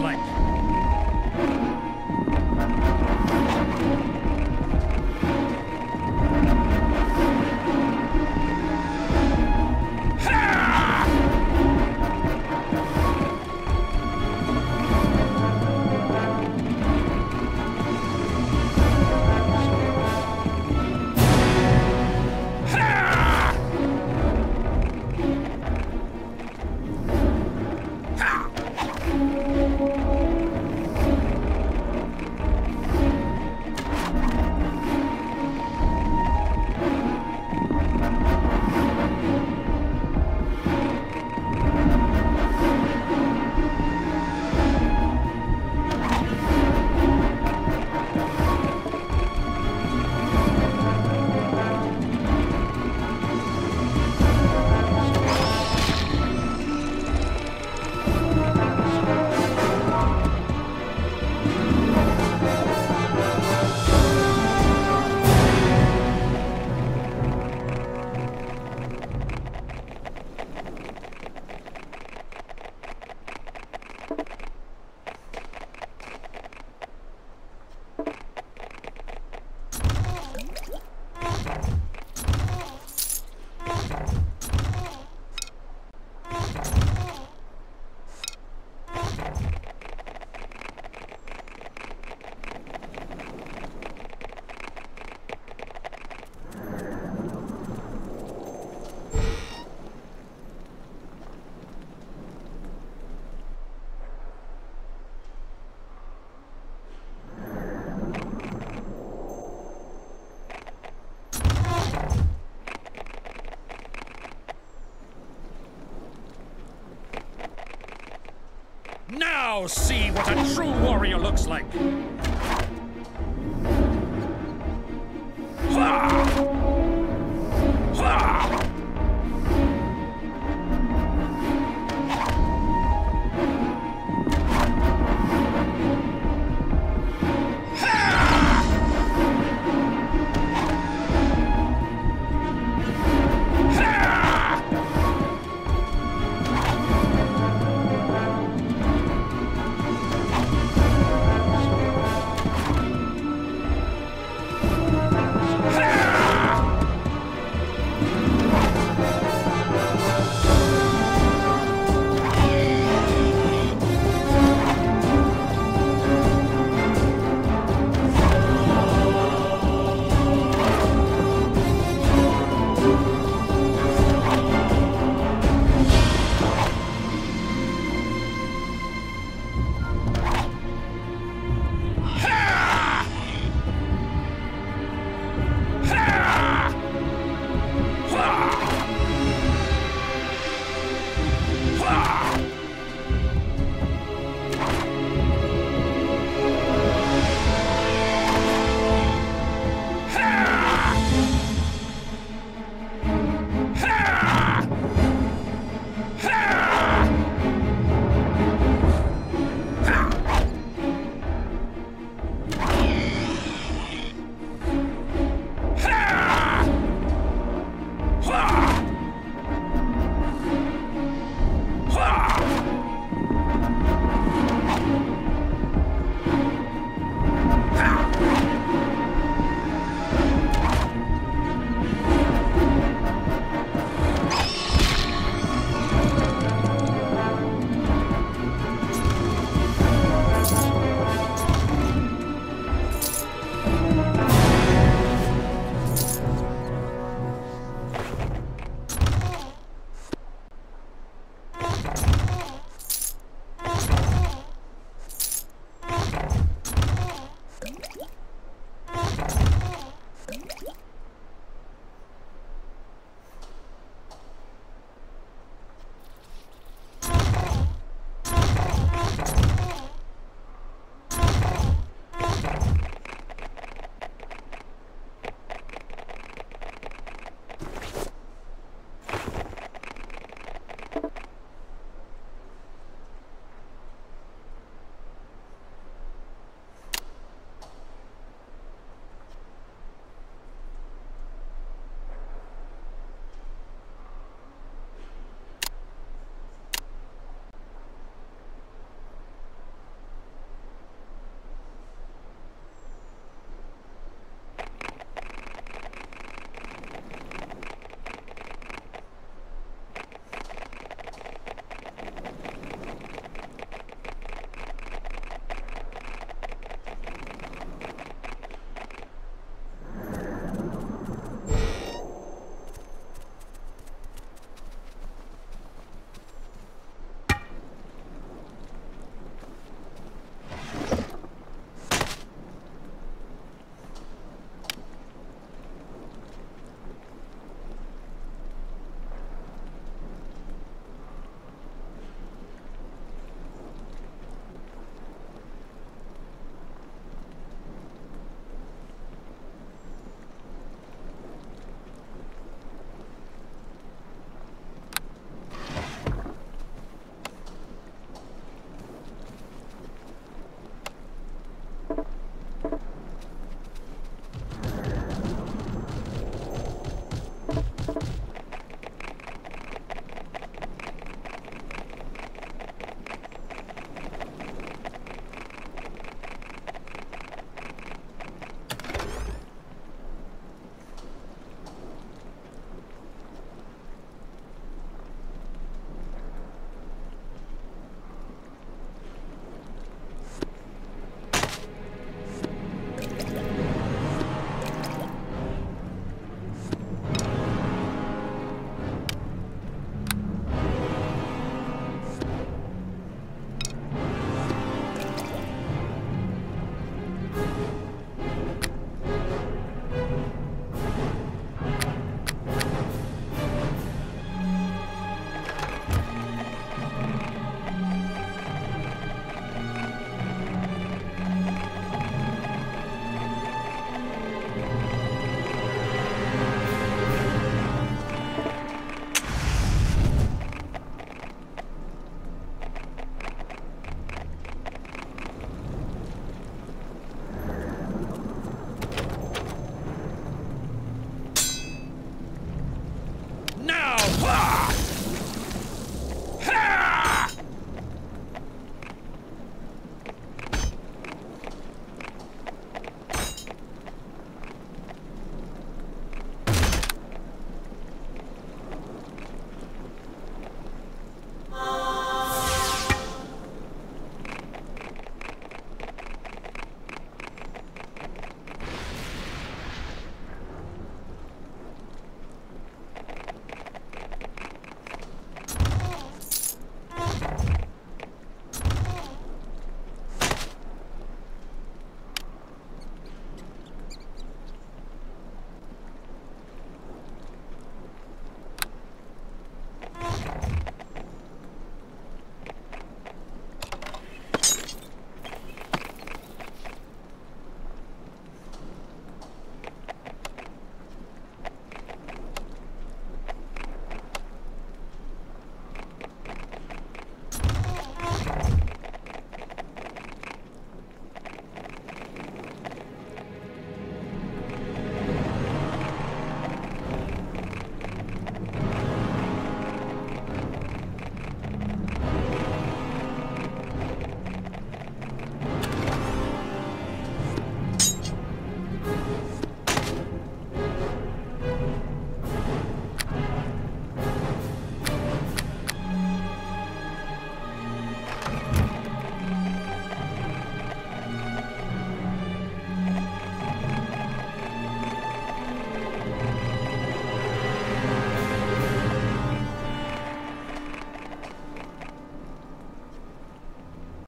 like. Now see what a true warrior looks like.